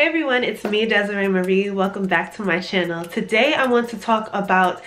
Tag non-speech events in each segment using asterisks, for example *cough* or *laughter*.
Hey everyone, it's me Desiree Marie. Welcome back to my channel. Today I want to talk about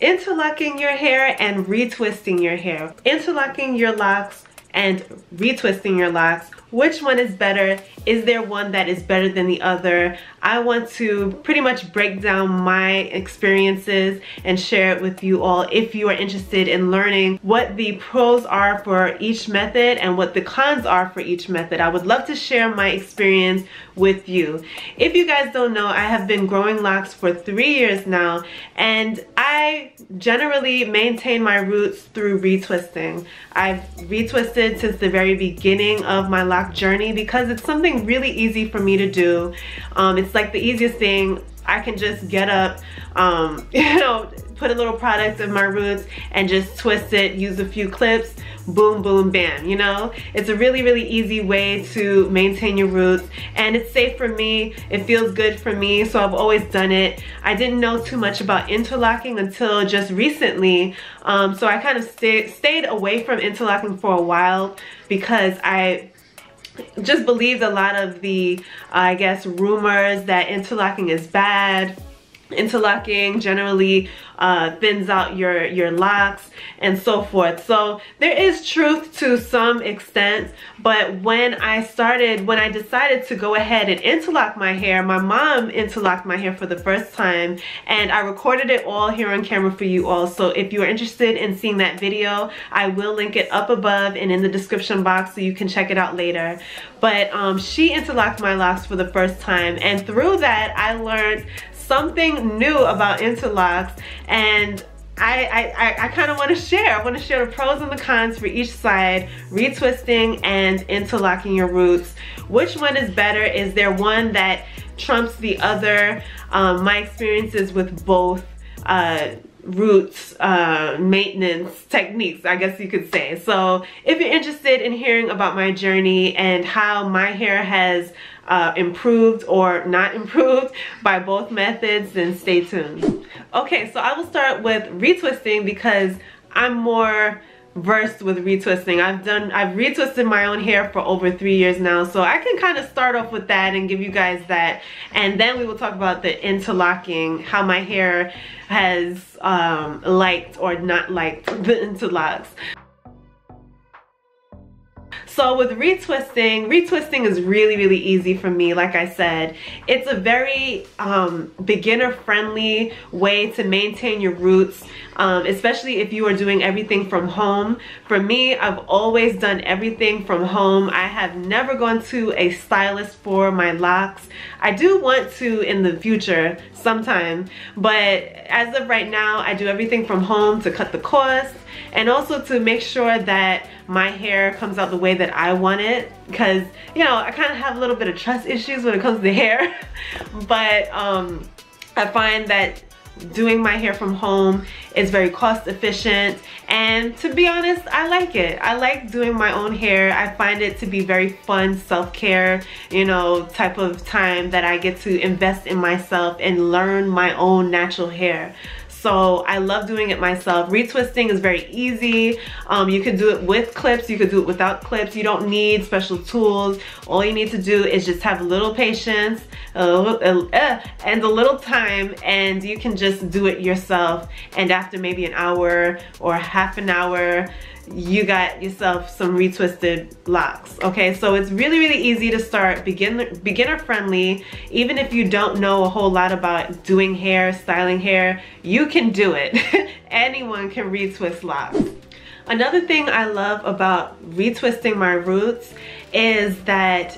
interlocking your hair and retwisting your hair. Interlocking your locks and retwisting your locks which one is better is there one that is better than the other I want to pretty much break down my experiences and share it with you all if you are interested in learning what the pros are for each method and what the cons are for each method. I would love to share my experience with you. If you guys don't know, I have been growing locks for three years now and I generally maintain my roots through retwisting. I've retwisted since the very beginning of my lock journey because it's something really easy for me to do. Um, it's like the easiest thing. I can just get up, um, *laughs* you know, put a little product in my roots and just twist it, use a few clips, boom, boom, bam, you know? It's a really, really easy way to maintain your roots and it's safe for me. It feels good for me, so I've always done it. I didn't know too much about interlocking until just recently, um, so I kind of stay, stayed away from interlocking for a while because I just believed a lot of the, uh, I guess, rumors that interlocking is bad. Interlocking generally uh, thins out your, your locks and so forth. So there is truth to some extent, but when I started, when I decided to go ahead and interlock my hair, my mom interlocked my hair for the first time and I recorded it all here on camera for you all. So if you are interested in seeing that video, I will link it up above and in the description box so you can check it out later. But um, she interlocked my locks for the first time and through that I learned something new about interlocks and I, I, I kind of want to share. I want to share the pros and the cons for each side, retwisting and interlocking your roots. Which one is better? Is there one that trumps the other? Um, my experiences with both uh, roots uh, maintenance techniques, I guess you could say. So if you're interested in hearing about my journey and how my hair has uh, improved or not *laughs* improved by both methods, then stay tuned. Okay, so I will start with retwisting because I'm more versed with retwisting. I've done, I've retwisted my own hair for over three years now, so I can kind of start off with that and give you guys that. And then we will talk about the interlocking, how my hair has um, liked or not liked the interlocks. So with retwisting, retwisting is really, really easy for me. Like I said, it's a very um, beginner friendly way to maintain your roots, um, especially if you are doing everything from home. For me, I've always done everything from home. I have never gone to a stylist for my locks. I do want to in the future sometime, but as of right now, I do everything from home to cut the cost and also to make sure that my hair comes out the way that I want it because you know I kind of have a little bit of trust issues when it comes to *laughs* hair. But um, I find that doing my hair from home is very cost efficient. And to be honest I like it. I like doing my own hair. I find it to be very fun self-care you know type of time that I get to invest in myself and learn my own natural hair so I love doing it myself. Retwisting is very easy. Um, you can do it with clips, you could do it without clips. You don't need special tools. All you need to do is just have a little patience uh, and a little time and you can just do it yourself. And after maybe an hour or half an hour, you got yourself some retwisted locks okay? So it's really really easy to start beginner beginner friendly even if you don't know a whole lot about doing hair styling hair you can do it. *laughs* Anyone can retwist locks. Another thing I love about retwisting my roots is that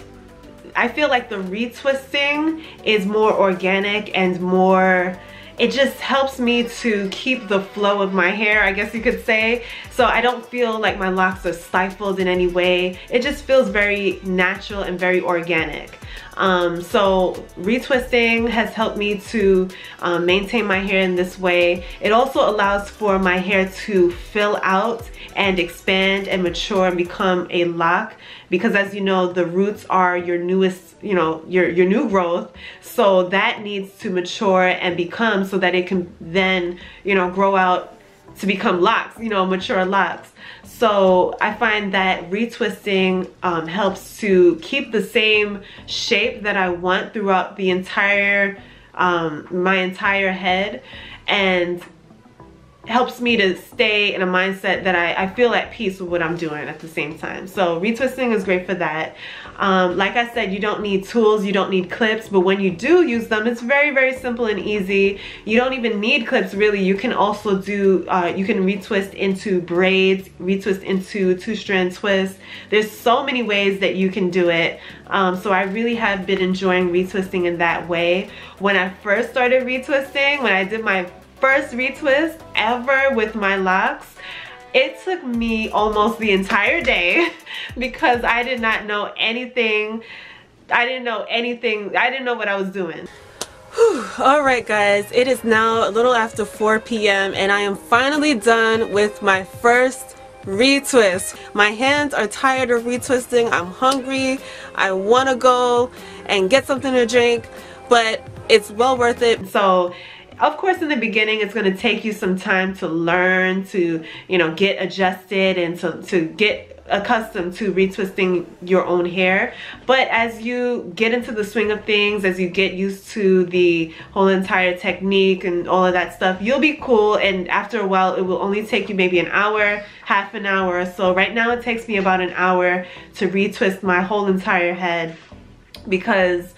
I feel like the retwisting is more organic and more it just helps me to keep the flow of my hair, I guess you could say. So I don't feel like my locks are stifled in any way. It just feels very natural and very organic. Um, so retwisting has helped me to um, maintain my hair in this way. It also allows for my hair to fill out and expand and mature and become a lock because as you know the roots are your newest you know your your new growth so that needs to mature and become so that it can then you know grow out to become locks you know mature locks So I find that retwisting um, helps to keep the same shape that I want throughout the entire, um, my entire head. And helps me to stay in a mindset that I, I, feel at peace with what I'm doing at the same time. So retwisting is great for that. Um, like I said, you don't need tools, you don't need clips, but when you do use them, it's very, very simple and easy. You don't even need clips really. You can also do, uh, you can retwist into braids, retwist into two-strand twists. There's so many ways that you can do it. Um, so I really have been enjoying retwisting in that way. When I first started retwisting, when I did my first retwist ever with my locks. It took me almost the entire day *laughs* because I did not know anything. I didn't know anything. I didn't know what I was doing. *sighs* All right guys it is now a little after 4 p.m and I am finally done with my first retwist. My hands are tired of retwisting. I'm hungry. I want to go and get something to drink but it's well worth it. So of course in the beginning it's going to take you some time to learn to you know get adjusted and to, to get accustomed to retwisting your own hair. But as you get into the swing of things as you get used to the whole entire technique and all of that stuff you'll be cool and after a while it will only take you maybe an hour half an hour or so. Right now it takes me about an hour to retwist my whole entire head because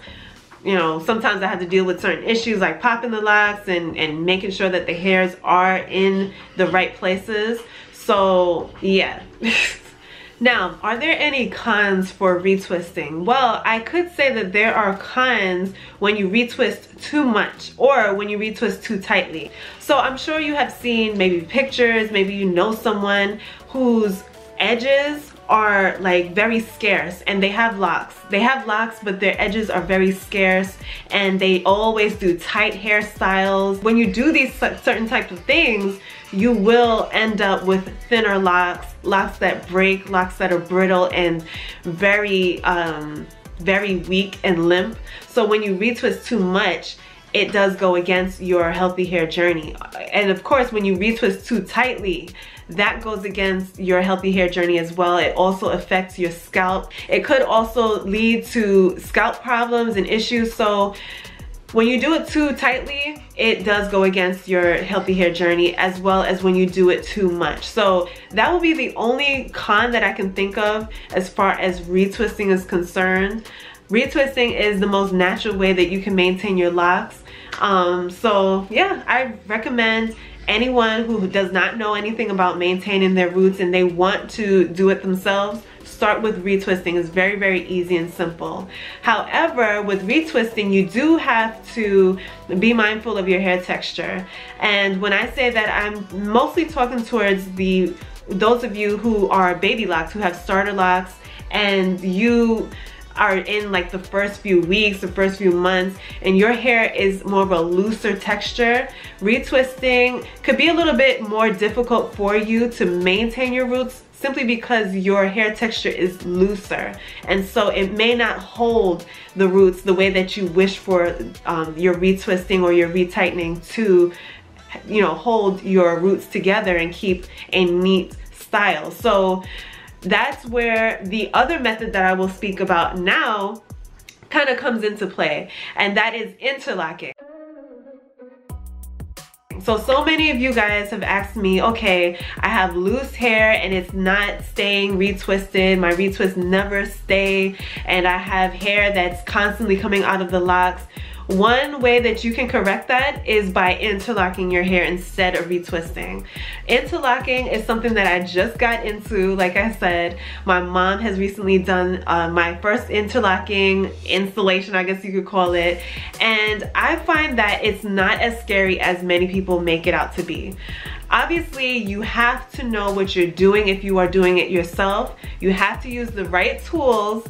you know, sometimes I have to deal with certain issues like popping the locks and, and making sure that the hairs are in the right places. So yeah. *laughs* now, are there any cons for retwisting? Well, I could say that there are cons when you retwist too much or when you retwist too tightly. So I'm sure you have seen maybe pictures, maybe you know someone whose edges are like very scarce and they have locks. They have locks but their edges are very scarce and they always do tight hairstyles. When you do these certain types of things, you will end up with thinner locks, locks that break, locks that are brittle and very, um, very weak and limp. So when you retwist too much, it does go against your healthy hair journey. And of course, when you retwist too tightly, that goes against your healthy hair journey as well. It also affects your scalp. It could also lead to scalp problems and issues. So when you do it too tightly, it does go against your healthy hair journey as well as when you do it too much. So that will be the only con that I can think of as far as retwisting is concerned. Retwisting is the most natural way that you can maintain your locks. Um, so yeah, I recommend anyone who does not know anything about maintaining their roots and they want to do it themselves, start with retwisting. It's very, very easy and simple. However, with retwisting, you do have to be mindful of your hair texture. And when I say that, I'm mostly talking towards the those of you who are baby locks, who have starter locks, and you are in like the first few weeks, the first few months, and your hair is more of a looser texture, retwisting could be a little bit more difficult for you to maintain your roots simply because your hair texture is looser. And so it may not hold the roots the way that you wish for um, your retwisting or your retightening to you know hold your roots together and keep a neat style. So that's where the other method that I will speak about now kind of comes into play and that is interlocking. So, so many of you guys have asked me, okay, I have loose hair and it's not staying retwisted. My retwists never stay and I have hair that's constantly coming out of the locks. One way that you can correct that is by interlocking your hair instead of retwisting. Interlocking is something that I just got into. Like I said, my mom has recently done uh, my first interlocking installation, I guess you could call it. And I find that it's not as scary as many people make it out to be. Obviously, you have to know what you're doing if you are doing it yourself. You have to use the right tools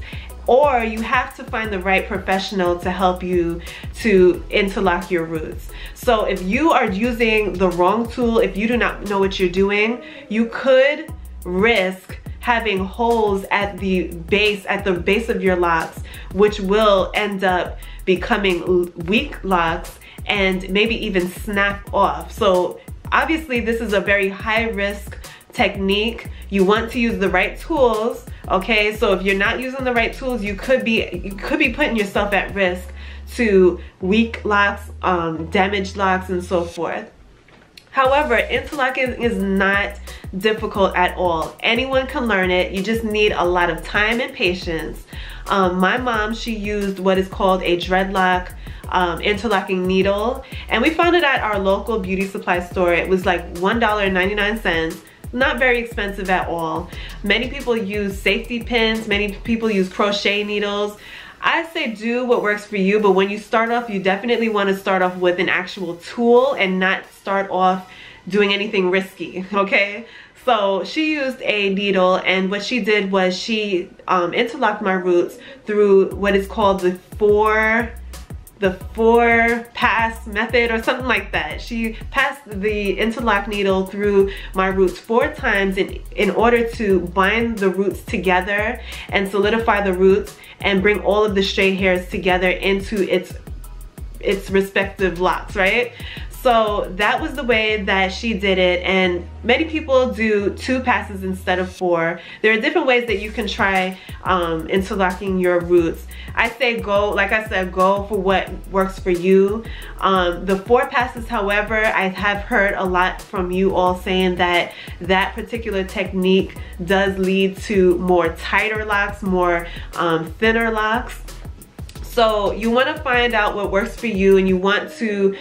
or you have to find the right professional to help you to interlock your roots. So if you are using the wrong tool, if you do not know what you're doing, you could risk having holes at the base, at the base of your locks, which will end up becoming weak locks and maybe even snap off. So obviously this is a very high risk technique. You want to use the right tools, okay? So if you're not using the right tools, you could be you could be putting yourself at risk to weak locks, um, damaged locks, and so forth. However, interlocking is not difficult at all. Anyone can learn it. You just need a lot of time and patience. Um, my mom, she used what is called a dreadlock um, interlocking needle. And we found it at our local beauty supply store. It was like $1.99 not very expensive at all. Many people use safety pins, many people use crochet needles. I say do what works for you, but when you start off, you definitely want to start off with an actual tool and not start off doing anything risky, *laughs* okay? So she used a needle and what she did was she um, interlocked my roots through what is called the four the four pass method or something like that. She passed the interlock needle through my roots four times in, in order to bind the roots together and solidify the roots and bring all of the stray hairs together into its its respective locks, right? So that was the way that she did it and many people do two passes instead of four. There are different ways that you can try um, interlocking your roots. I say go, like I said, go for what works for you. Um, the four passes, however, I have heard a lot from you all saying that that particular technique does lead to more tighter locks, more um, thinner locks. So you want to find out what works for you and you want to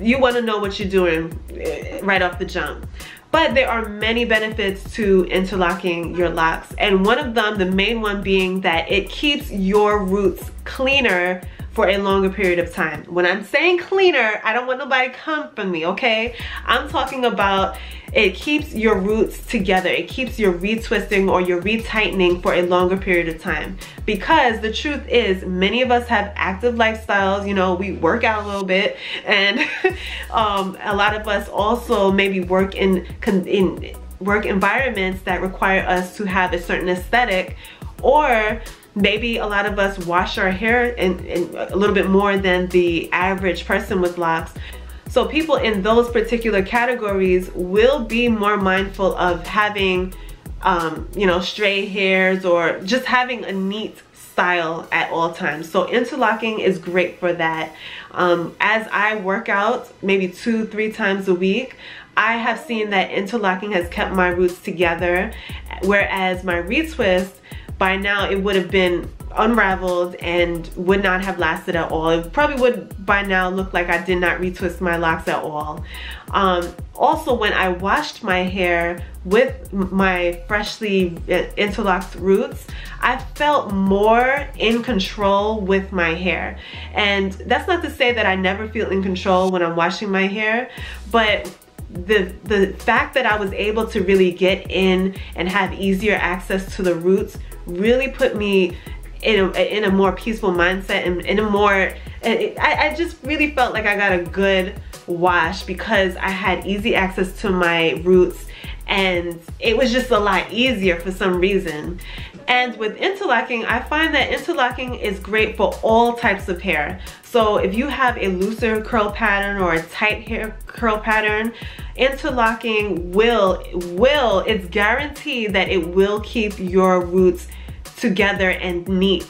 you want to know what you're doing eh, right off the jump. But there are many benefits to interlocking your locks. And one of them, the main one being that it keeps your roots cleaner for a longer period of time. When I'm saying cleaner, I don't want nobody come for me, okay? I'm talking about it keeps your roots together. It keeps your retwisting or your retightening for a longer period of time. Because the truth is, many of us have active lifestyles, you know, we work out a little bit and *laughs* um, a lot of us also maybe work in, in work environments that require us to have a certain aesthetic or maybe a lot of us wash our hair in, in a little bit more than the average person with locks. So people in those particular categories will be more mindful of having, um, you know, stray hairs or just having a neat style at all times. So interlocking is great for that. Um, as I work out maybe two, three times a week, I have seen that interlocking has kept my roots together, whereas my retwist by now it would have been unraveled and would not have lasted at all. It probably would by now look like I did not retwist my locks at all. Um, also, when I washed my hair with my freshly uh, interlocked roots, I felt more in control with my hair. And that's not to say that I never feel in control when I'm washing my hair, but the the fact that I was able to really get in and have easier access to the roots really put me in a, in a more peaceful mindset and in a more, I, I just really felt like I got a good wash because I had easy access to my roots and it was just a lot easier for some reason. And with interlocking, I find that interlocking is great for all types of hair. So if you have a looser curl pattern or a tight hair curl pattern, interlocking will, will, it's guaranteed that it will keep your roots together and neat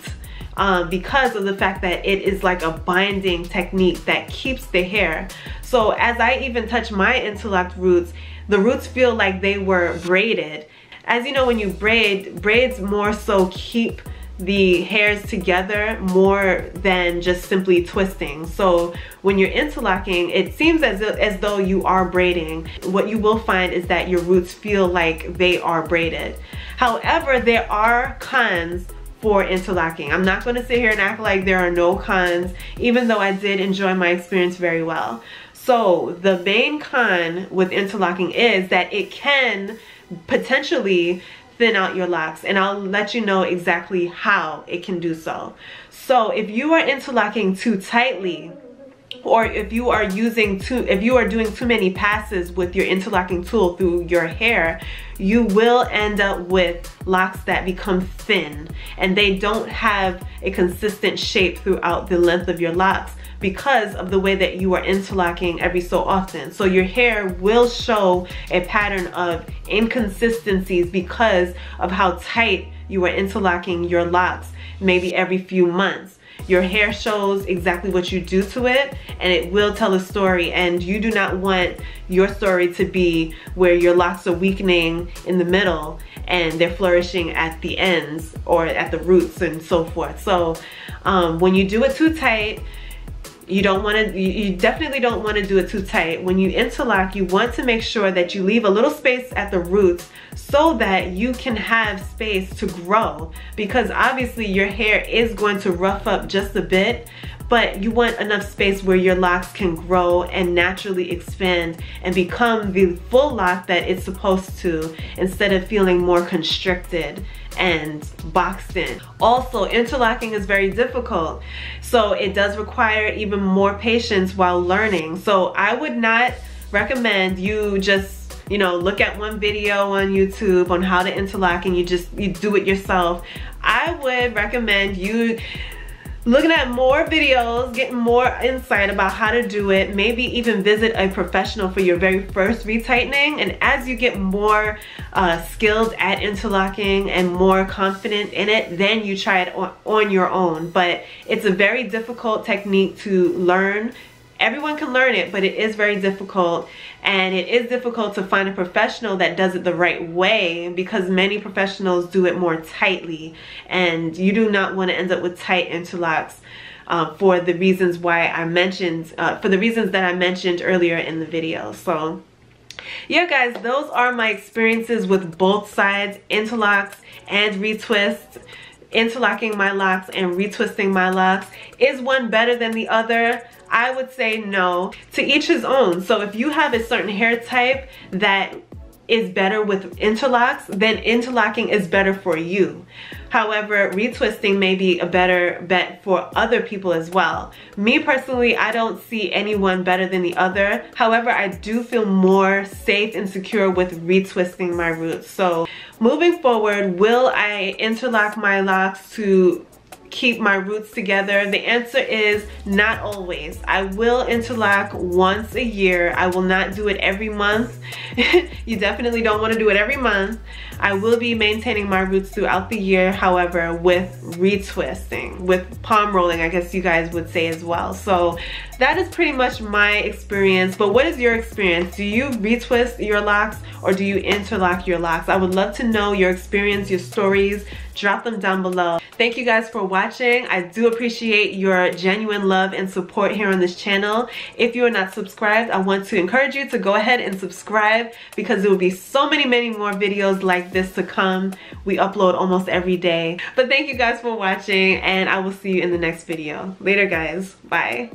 um, because of the fact that it is like a binding technique that keeps the hair. So as I even touch my interlocked roots, the roots feel like they were braided. As you know, when you braid, braids more so keep the hairs together more than just simply twisting. So when you're interlocking, it seems as, as though you are braiding. What you will find is that your roots feel like they are braided. However, there are cons for interlocking. I'm not gonna sit here and act like there are no cons, even though I did enjoy my experience very well. So the main con with interlocking is that it can potentially thin out your locks and I'll let you know exactly how it can do so. So if you are interlocking too tightly, or if you are using too, if you are doing too many passes with your interlocking tool through your hair, you will end up with locks that become thin and they don't have a consistent shape throughout the length of your locks because of the way that you are interlocking every so often. So your hair will show a pattern of inconsistencies because of how tight you are interlocking your locks maybe every few months. Your hair shows exactly what you do to it and it will tell a story and you do not want your story to be where your locks are weakening in the middle and they're flourishing at the ends or at the roots and so forth. So um, when you do it too tight, you don't want to you definitely don't want to do it too tight. When you interlock you want to make sure that you leave a little space at the roots so that you can have space to grow. Because obviously your hair is going to rough up just a bit but you want enough space where your locks can grow and naturally expand and become the full lock that it's supposed to instead of feeling more constricted and boxed in. Also, interlocking is very difficult, so it does require even more patience while learning. So I would not recommend you just you know look at one video on YouTube on how to interlock and you just you do it yourself I would recommend you looking at more videos, getting more insight about how to do it, maybe even visit a professional for your very first retightening. And as you get more uh, skilled at interlocking and more confident in it, then you try it on, on your own. But it's a very difficult technique to learn everyone can learn it, but it is very difficult. And it is difficult to find a professional that does it the right way because many professionals do it more tightly. And you do not want to end up with tight interlocks. Uh, for the reasons why I mentioned, uh, for the reasons that I mentioned earlier in the video. So yeah guys, those are my experiences with both sides, interlocks and retwists interlocking my locks and retwisting my locks. Is one better than the other? I would say no. To each his own. So if you have a certain hair type that is better with interlocks, then interlocking is better for you. However, retwisting may be a better bet for other people as well. Me personally, I don't see anyone better than the other. However, I do feel more safe and secure with retwisting my roots. So moving forward, will I interlock my locks to keep my roots together? The answer is not always. I will interlock once a year. I will not do it every month. *laughs* you definitely don't want to do it every month. I will be maintaining my roots throughout the year, however, with retwisting, with palm rolling, I guess you guys would say as well. So that is pretty much my experience. But what is your experience? Do you retwist your locks or do you interlock your locks? I would love to know your experience, your stories. Drop them down below. Thank you guys for watching. I do appreciate your genuine love and support here on this channel. If you are not subscribed, I want to encourage you to go ahead and subscribe because there will be so many, many more videos this to come. We upload almost every day. But thank you guys for watching and I will see you in the next video. Later guys. Bye.